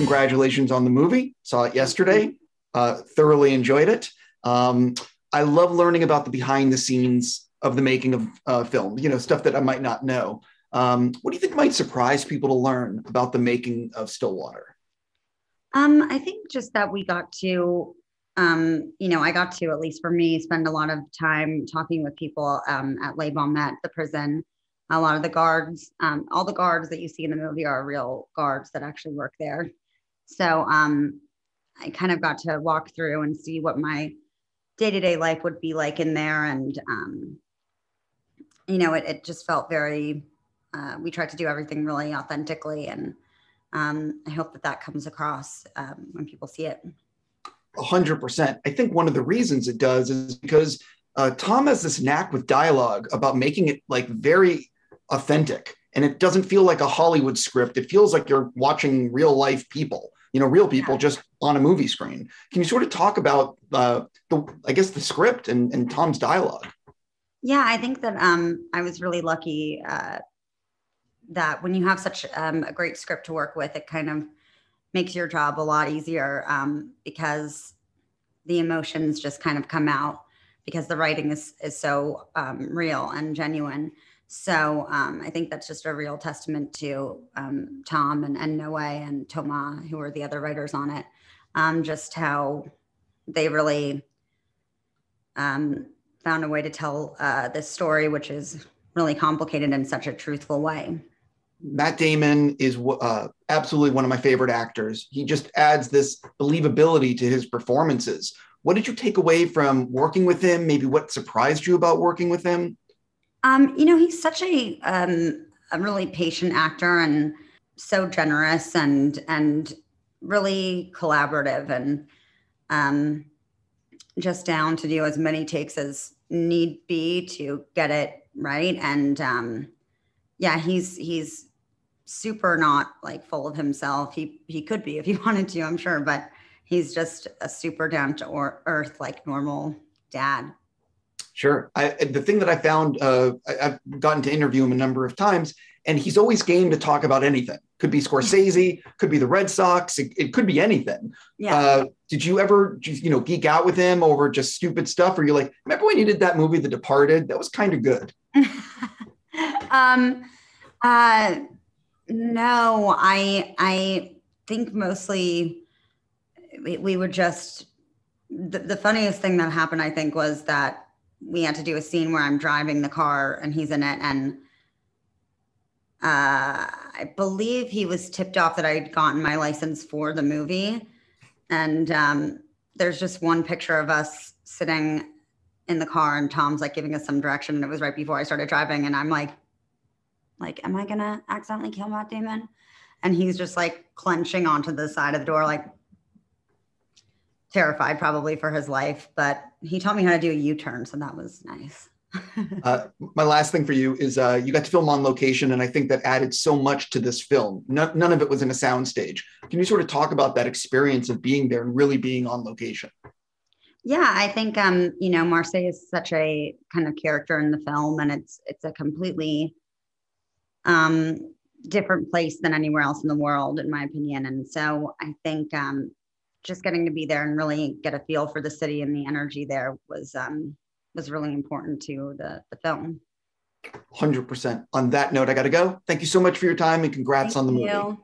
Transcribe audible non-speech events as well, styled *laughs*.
congratulations on the movie. Saw it yesterday. Uh, thoroughly enjoyed it. Um, I love learning about the behind the scenes of the making of uh, film. You know, stuff that I might not know. Um, what do you think might surprise people to learn about the making of Stillwater? Um, I think just that we got to, um, you know, I got to, at least for me, spend a lot of time talking with people um, at Les Baumettes, the prison. A lot of the guards, um, all the guards that you see in the movie are real guards that actually work there. So um, I kind of got to walk through and see what my day to day life would be like in there. And, um, you know, it, it just felt very, uh, we tried to do everything really authentically. And um, I hope that that comes across um, when people see it. A hundred percent. I think one of the reasons it does is because uh, Tom has this knack with dialogue about making it like very authentic, and it doesn't feel like a Hollywood script. It feels like you're watching real life people, you know, real people just on a movie screen. Can you sort of talk about uh, the, I guess, the script and, and Tom's dialogue? Yeah, I think that um, I was really lucky uh, that when you have such um, a great script to work with, it kind of makes your job a lot easier um, because the emotions just kind of come out because the writing is is so um, real and genuine. So um, I think that's just a real testament to um, Tom and, and Noé and Toma, who are the other writers on it, um, just how they really um, found a way to tell uh, this story, which is really complicated in such a truthful way. Matt Damon is uh, absolutely one of my favorite actors. He just adds this believability to his performances. What did you take away from working with him? Maybe what surprised you about working with him? Um, you know, he's such a um, a really patient actor and so generous and and really collaborative and um, just down to do as many takes as need be to get it right. And um, yeah, he's he's super not like full of himself. He he could be if he *laughs* wanted to, I'm sure, but he's just a super down to earth, like normal dad. Sure. I, the thing that I found, uh, I, have gotten to interview him a number of times, and he's always game to talk about anything. Could be Scorsese, could be the Red Sox, it, it could be anything. Yeah. Uh, did you ever, you know, geek out with him over just stupid stuff? Or you're like, remember when you did that movie, The Departed? That was kind of good. *laughs* um, uh, no, I I think mostly we, we would just the, the funniest thing that happened, I think, was that we had to do a scene where I'm driving the car and he's in it. And uh, I believe he was tipped off that I'd gotten my license for the movie. And um, there's just one picture of us sitting in the car and Tom's like giving us some direction. And it was right before I started driving. And I'm like, like, am I gonna accidentally kill Matt Damon? And he's just like clenching onto the side of the door, like terrified probably for his life. But he taught me how to do a U-turn, so that was nice. *laughs* uh, my last thing for you is uh, you got to film on location, and I think that added so much to this film. No, none of it was in a soundstage. Can you sort of talk about that experience of being there and really being on location? Yeah, I think um, you know Marseille is such a kind of character in the film, and it's it's a completely um, different place than anywhere else in the world, in my opinion. And so I think um, just getting to be there and really get a feel for the city and the energy there was um, was really important to the, the film. 100%. On that note, I got to go. Thank you so much for your time and congrats Thank on the movie. You.